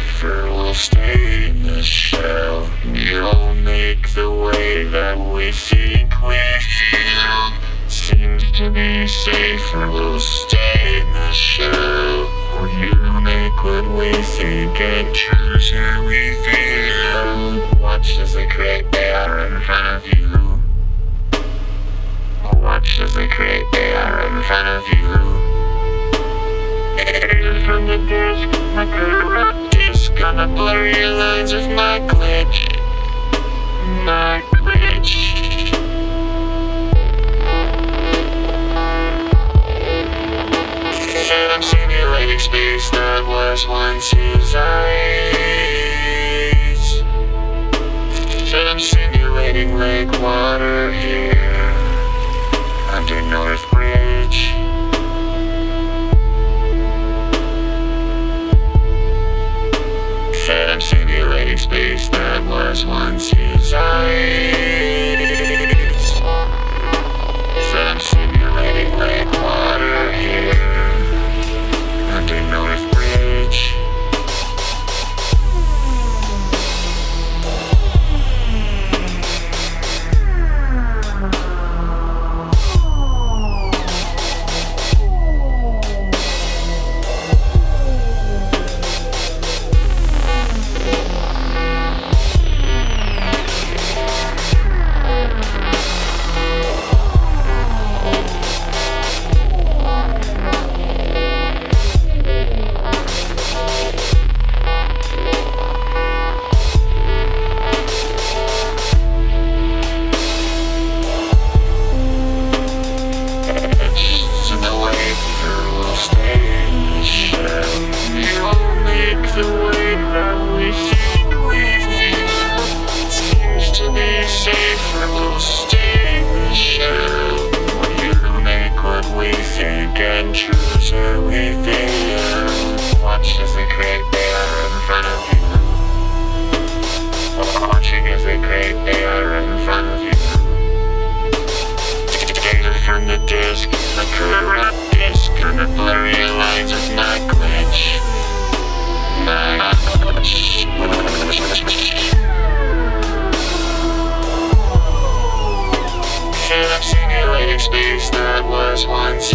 safer will stay in the shell. You'll make the way that we think we feel. Seems to be safer will stay in the shell. Or You make what we think and choose who we feel. Watch as they create they are in front of you. Watch as they create they are in front of you. The desk, my corrupt disc. Gonna blur your lines with my glitch. My glitch. I'm simulating space that was once his eyes. I'm simulating lake water here. Under North was once his eyes. Choose who we feel. Watch as they create they are in front of you. Watching as they create they are in front of you. Data the disk, the corrupt disk, the blurry lines of my glitch. Space that was once